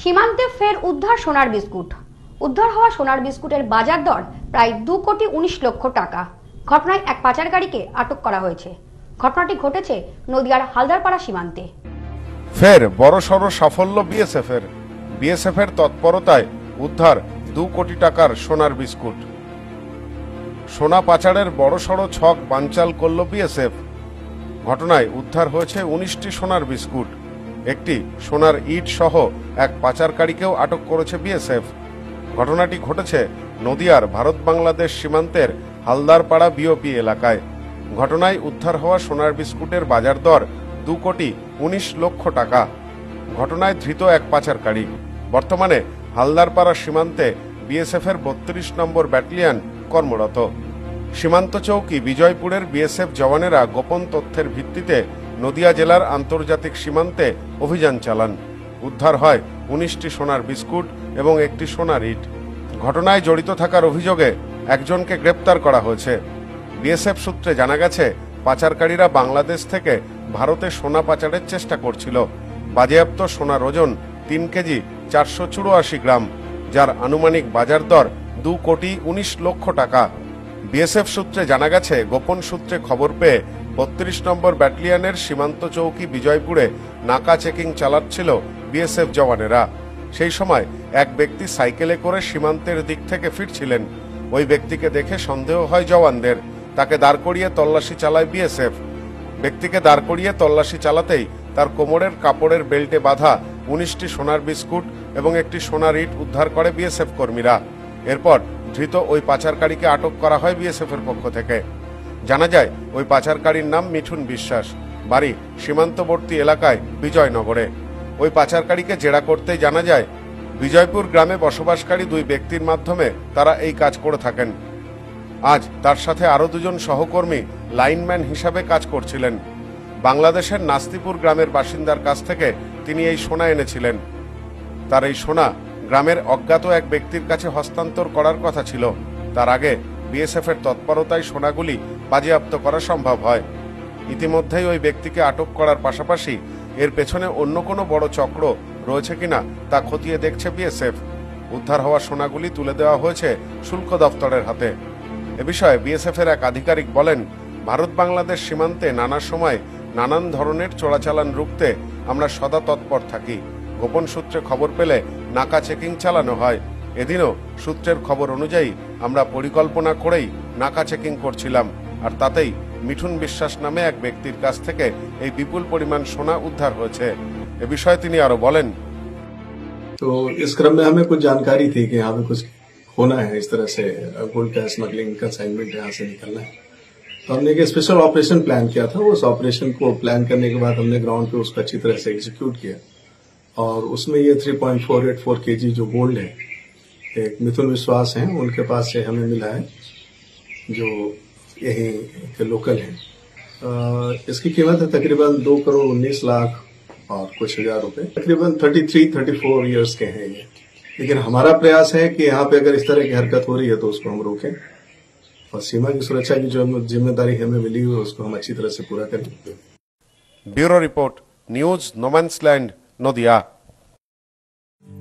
সীমান্তে ফের উদ্ধার সোনার বিস্কুট। উদ্ধার হওয়া সোনার বিস্কুটের বাজার দর প্রায় দু কোটি উনিশ লক্ষ টাকা। ঘটনায় এক পাচারকারীকে আটক করা হয়েছে। ঘটনাটি ঘটেছে নদিয়ার হালদারপাড়া সীমান্তে। ফের বড়সড় সাফল্য বিএসএফ এর বিএসএফ এর তৎপরতায় উদ্ধার দু কোটি টাকার সোনার বিস্কুট। সোনা পাচারের বড়সড় ছক বানচাল করল বিএসএফ। ঘটনায় উদ্ধার হয়েছে উনিশটি সোনার বিস্কুট। একটি সোনার ইট সহ এক পাচারকারীকেও আটক করেছে বিএসএফ। ঘটনাটি ঘটেছে নদিয়ার ভারত বাংলাদেশ সীমান্তের হালদারপাড়া বিওপি এলাকায়। ঘটনায় উদ্ধার হওয়া সোনার বিস্কুটের বাজার দর দু কোটি উনিশ লক্ষ টাকা। ঘটনায় ধৃত এক পাচারকারী। বর্তমানে হালদারপাড়া সীমান্তে বিএসএফ এর বত্রিশ নম্বর ব্যাটালিয়ন কর্মরত। সীমান্ত চৌকি বিজয়পুরের বিএসএফ জওয়ানেরা গোপন তথ্যের ভিত্তিতে নদিয়া জেলার আন্তর্জাতিক সীমান্তে অভিযান চালান। উদ্ধার হয় উনিশটি সোনার বিস্কুট এবং একটি সোনার ইট। ঘটনায় জড়িত থাকার অভিযোগে একজনকে গ্রেপ্তার করা হয়েছে। বিএসএফ সূত্রে জানা গেছে, পাচারকারীরা বাংলাদেশ থেকে ভারতে সোনা পাচারের চেষ্টা করছিল। বাজেয়াপ্ত সোনার ওজন তিন কেজি চারশো চুরাশি গ্রাম, যার আনুমানিক বাজার দর দু কোটি উনিশ লক্ষ টাকা। বিএসএফ সূত্রে জানা গেছে, গোপন সূত্রে খবর পেয়ে বত্রিশ নম্বর ব্যাটালিয়নের সীমান্ত চৌকি বিজয়পুরে নাকা চেকিং চালাচ্ছিল বিএসএফ জওয়ানেরা। সেই সময় এক ব্যক্তি সাইকেলে করে সীমান্তের দিক থেকে ফিরছিলেন। ওই ব্যক্তিকে দেখে সন্দেহ হয় জওয়ানদের। তাকে দাঁড় করিয়ে তল্লাশি চালায় বিএসএফ। ব্যক্তিকে দাঁড় করিয়ে তল্লাশি চালাতেই তার কোমরের কাপড়ের বেল্টে বাঁধা উনিশটি সোনার বিস্কুট এবং একটি সোনার ইট উদ্ধার করে বিএসএফ কর্মীরা। এরপর ধৃত ওই পাচারকারীকে আটক করা হয় বিএসএফ এর পক্ষ থেকে। জানা যায়, ওই পাচারকারীর নাম মিঠুন বিশ্বাস। বাড়ি সীমান্তবর্তী এলাকায় বিজয়নগরে। ওই পাচারকারীকে জেরা করতেই জানা যায়, বিজয়পুর গ্রামে বসবাসকারী দুই ব্যক্তির মাধ্যমে তারা এই কাজ করে থাকেন। আজ তার সাথে আরও দুজন সহকর্মী লাইনম্যান হিসাবে কাজ করছিলেন। বাংলাদেশের নাস্তিপুর গ্রামের বাসিন্দার কাছ থেকে তিনি এই সোনা এনেছিলেন। তার এই সোনা গ্রামের অজ্ঞাত এক ব্যক্তির কাছে হস্তান্তর করার কথা ছিল। তার আগে বিএসএফ এর তৎপরতায় সোনাগুলি বাজেয়াপ্ত করা সম্ভব হয়। ইতিমধ্যেই ওই ব্যক্তিকে আটক করার পাশাপাশি এর পেছনে অন্য কোনো বড় চক্র রয়েছে কিনা তা খতিয়ে দেখছে বিএসএফ। উদ্ধার হওয়া সোনাগুলি তুলে দেওয়া হয়েছে শুল্ক দফতরের হাতে। এ বিষয়ে বিএসএফ এর এক আধিকারিক বলেন, ভারত বাংলাদেশ সীমান্তে নানা সময় নানান ধরনের চোরাচালান রুখতে আমরা সদা তৎপর থাকি। গোপন সূত্রে খবর পেলে নাকা চেকিং চালানো হয়। এদিনও সূত্রের খবর অনুযায়ী আমরা পরিকল্পনা করেই নাকা চেকিং করছিলাম। আর তাতেই মিঠুন বিশ্বাস নামে এক ব্যক্তির কাছ থেকে এই বিপুল পরিমাণ সোনা উদ্ধার হয়েছে এ বিষয়ে তিনি আরো বলেন तो इस क्रम में हमें कुछ जानकारी थी कि यहाँ पे कुछ होना है इस तरह से गोल्ड का स्मगलिंग कंसाइनमेंट यहाँ से निकलना है तो हमने एक स्पेशल ऑपरेशन प्लान किया था उस ऑपरेशन को प्लान करने के बाद हमने ग्राउंड पे उसको अच्छी तरह से एग्जीक्यूट किया और उसमें ये 3.484 केजी जो गोल्ड है एक मिथुन विश्वास हैं उनके पास से हमें मिला है जो यही लोकल है। इसकी कीमत है तकरीबन दो करोड़ उन्नीस लाख और कुछ हज़ार रुपए। तकरीबन thirty three thirty four years के हैं ये। लेकिन हमारा प्रयास है कि यहाँ पे अगर इस तरह की हरकत हो रही है तो उसको हम रोकें। और सीमा की सुरक्षा की जो ज़िम्मेदारी हमें मिली हुई है, उसको हम अच्छी तरह से पूरा करें। ब्यूरो रिपोर्ट, न्यूज़ नोमैंड नोदिया।